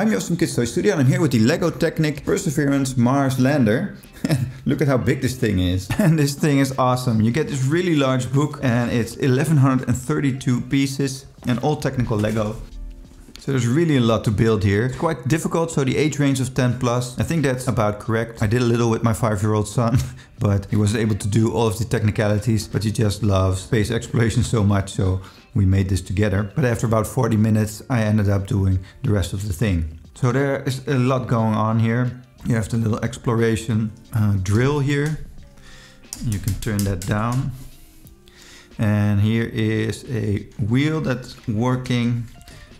I'm Joost from Kids Toy Studio and I'm here with the LEGO Technic Perseverance Mars Lander. Look at how big this thing is. And this thing is awesome. You get this really large book and it's 1132 pieces and all Technic LEGO. So there's really a lot to build here. It's quite difficult, so the age range of 10 plus, I think that's about correct. I did a little with my five-year-old son, but he wasn't able to do all of the technicalities, but he just loves space exploration so much, so we made this together. But after about 40 minutes, I ended up doing the rest of the thing. So there is a lot going on here. You have the little exploration uh, drill here. You can turn that down. And here is a wheel that's working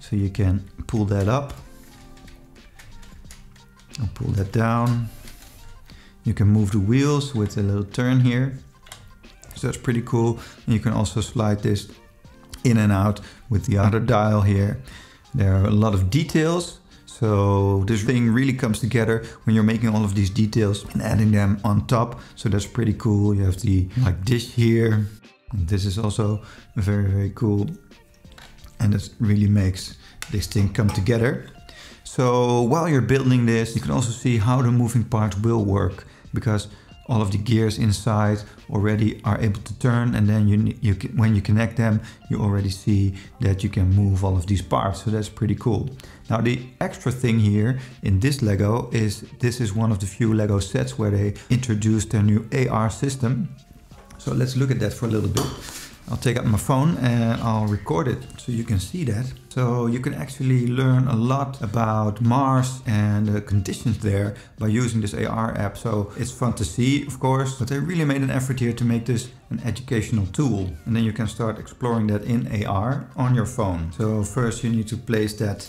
so you can pull that up and pull that down. You can move the wheels with a little turn here. So that's pretty cool. And you can also slide this in and out with the other dial here. There are a lot of details. So this thing really comes together when you're making all of these details and adding them on top. So that's pretty cool. You have the like dish here. This is also very, very cool. And it really makes this thing come together. So while you're building this, you can also see how the moving parts will work because all of the gears inside already are able to turn and then you, you when you connect them you already see that you can move all of these parts. So that's pretty cool. Now the extra thing here in this lego is this is one of the few lego sets where they introduced their new ar system. So let's look at that for a little bit I'll take out my phone and I'll record it so you can see that. So you can actually learn a lot about Mars and the conditions there by using this AR app. So it's fun to see, of course, but they really made an effort here to make this an educational tool. And then you can start exploring that in AR on your phone. So first you need to place that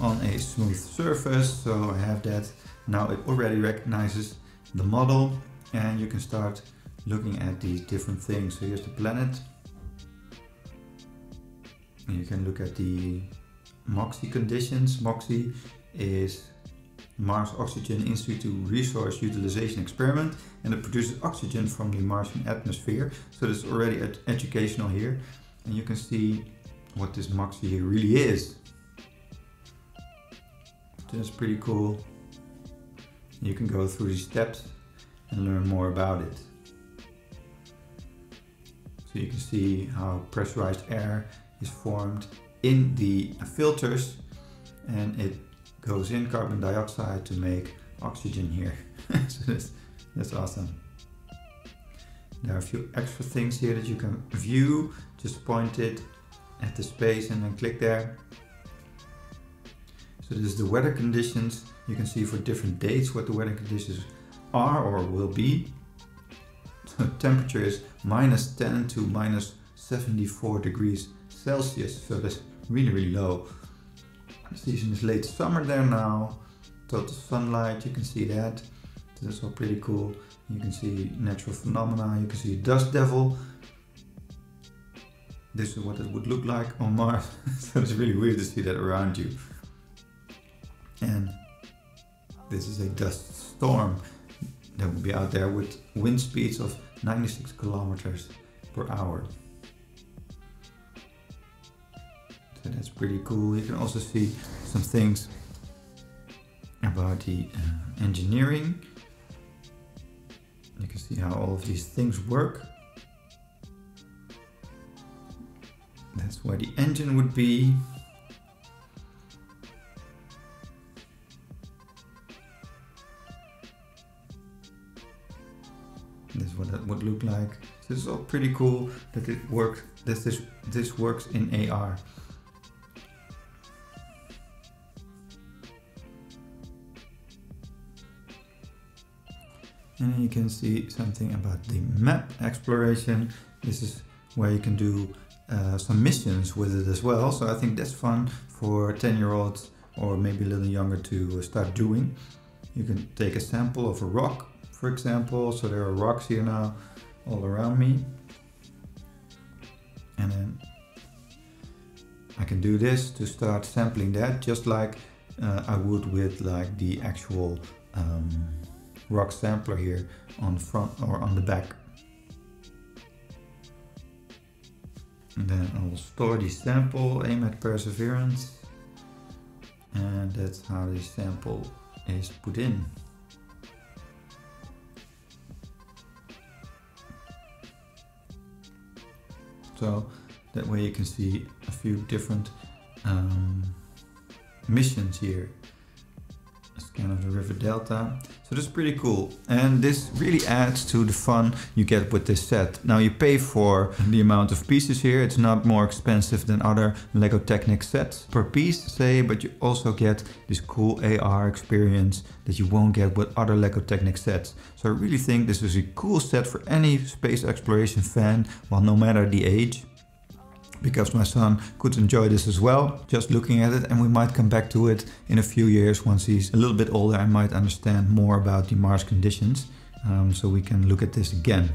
on a smooth surface. So I have that. Now it already recognizes the model and you can start looking at these different things. So here's the planet you can look at the MOXIE conditions. MOXIE is Mars Oxygen In Situ Resource Utilization Experiment and it produces oxygen from the Martian atmosphere. So it's already ed educational here and you can see what this MOXIE here really is. That's pretty cool. You can go through these steps and learn more about it. So you can see how pressurized air is formed in the filters and it goes in carbon dioxide to make oxygen here. so that's, that's awesome. There are a few extra things here that you can view. Just point it at the space and then click there. So this is the weather conditions. You can see for different dates what the weather conditions are or will be. So temperature is minus 10 to minus 74 degrees Celsius, so that's really, really low. The season is late summer there now. Total sunlight, you can see that. That's all pretty cool. You can see natural phenomena, you can see dust devil. This is what it would look like on Mars. so it's really weird to see that around you. And this is a dust storm that will be out there with wind speeds of 96 kilometers per hour. That's pretty cool. You can also see some things about the uh, engineering. You can see how all of these things work. That's where the engine would be. This is what that would look like. This is all pretty cool that it works. This this this works in AR. And you can see something about the map exploration. This is where you can do uh, some missions with it as well. So I think that's fun for 10 year olds or maybe a little younger to start doing. You can take a sample of a rock, for example. So there are rocks here now all around me. And then I can do this to start sampling that just like uh, I would with like the actual um, rock sampler here on front or on the back. And then I will store the sample, aim at perseverance. And that's how the sample is put in. So that way you can see a few different um, missions here. It's kind of the river delta. So that's pretty cool. And this really adds to the fun you get with this set. Now you pay for the amount of pieces here. It's not more expensive than other LEGO Technic sets per piece say, but you also get this cool AR experience that you won't get with other LEGO Technic sets. So I really think this is a cool set for any space exploration fan, well no matter the age because my son could enjoy this as well, just looking at it and we might come back to it in a few years once he's a little bit older and might understand more about the Mars conditions. Um, so we can look at this again.